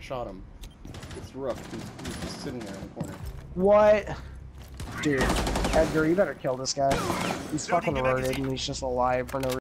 I shot him. It's rough. He's, he's just sitting there in the corner. What? Dude, Edgar, you better kill this guy. He's fucking loaded and he's just alive for no reason.